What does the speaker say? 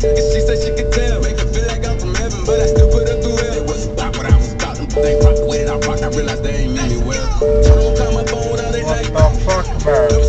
She said she could tell, make her feel like I'm from heaven, but I still put up through hell. It wasn't what I was about, them things with it. I rocked, I realized they ain't mean me well. Call my phone all that night. What the fuck, man?